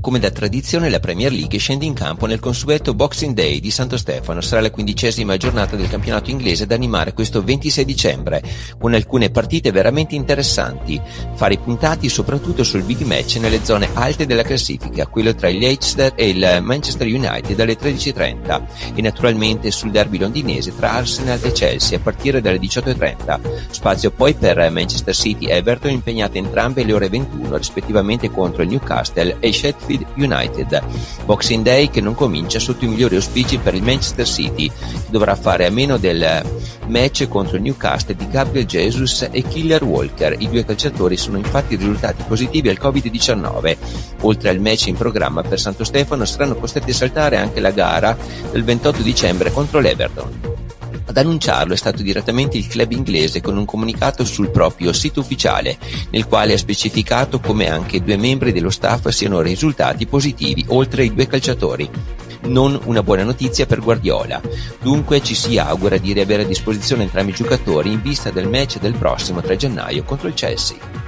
Come da tradizione la Premier League scende in campo nel consueto Boxing Day di Santo Stefano, sarà la quindicesima giornata del campionato inglese ad animare questo 26 dicembre, con alcune partite veramente interessanti, fare puntati soprattutto sul big match nelle zone alte della classifica, quello tra il Leicester e il Manchester United alle 13.30 e naturalmente sul derby londinese tra Arsenal e Chelsea a partire dalle 18.30, spazio poi per Manchester City e Everton impegnate entrambe alle ore 21 rispettivamente contro il Newcastle e Sheffield Sheffield United. Boxing Day che non comincia sotto i migliori auspici per il Manchester City, che dovrà fare a meno del match contro il Newcastle di Gabriel Jesus e Killer Walker. I due calciatori sono infatti risultati positivi al Covid-19. Oltre al match in programma per Santo Stefano saranno costretti a saltare anche la gara del 28 dicembre contro l'Everton. Ad annunciarlo è stato direttamente il club inglese con un comunicato sul proprio sito ufficiale, nel quale ha specificato come anche due membri dello staff siano risultati positivi, oltre ai due calciatori. Non una buona notizia per Guardiola. Dunque ci si augura di riavere a disposizione entrambi i giocatori in vista del match del prossimo 3 gennaio contro il Chelsea.